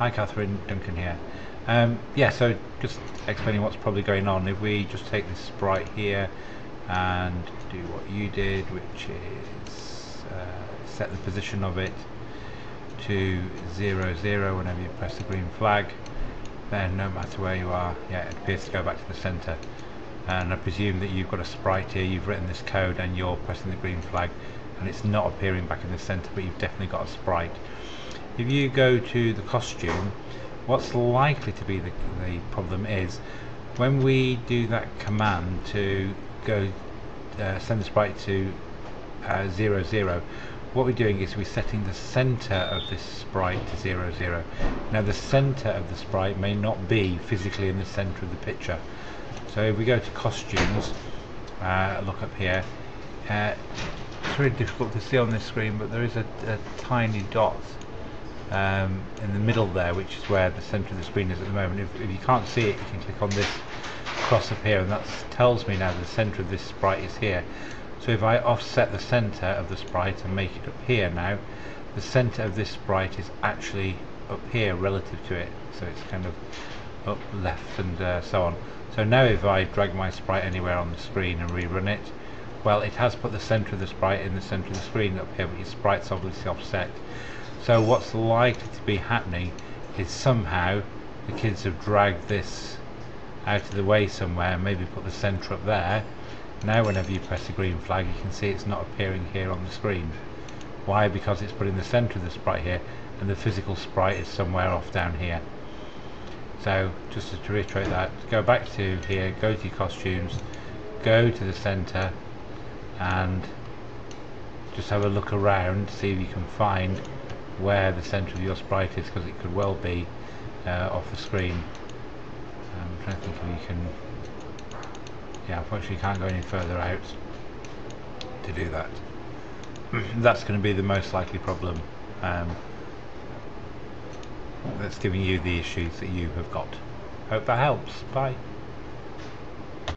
Hi Catherine, Duncan here. Um, yeah, so just explaining what's probably going on. If we just take this sprite here and do what you did, which is uh, set the position of it to 0, 0 whenever you press the green flag, then no matter where you are, yeah, it appears to go back to the center. And I presume that you've got a sprite here, you've written this code and you're pressing the green flag and it's not appearing back in the center, but you've definitely got a sprite. If you go to the costume, what's likely to be the, the problem is when we do that command to go uh, send the sprite to uh, 0 0 what we're doing is we're setting the center of this sprite to 0 0 now the center of the sprite may not be physically in the center of the picture. So if we go to costumes uh, look up here uh, it's really difficult to see on this screen but there is a, a tiny dot um, in the middle there which is where the center of the screen is at the moment. If, if you can't see it you can click on this cross up here and that tells me now the center of this sprite is here. So if I offset the center of the sprite and make it up here now the center of this sprite is actually up here relative to it. So it's kind of up left and uh, so on. So now if I drag my sprite anywhere on the screen and rerun it well it has put the center of the sprite in the center of the screen up here but your sprite's obviously offset so what's likely to be happening is somehow the kids have dragged this out of the way somewhere and maybe put the center up there. Now whenever you press the green flag you can see it's not appearing here on the screen. Why? Because it's put in the center of the sprite here and the physical sprite is somewhere off down here. So just to reiterate that, go back to here, go to your costumes, go to the center and just have a look around, see if you can find where the centre of your sprite is because it could well be uh, off the screen. I'm trying to think if you can... Yeah, unfortunately you can't go any further out to do that. that's going to be the most likely problem um, that's giving you the issues that you have got. Hope that helps. Bye.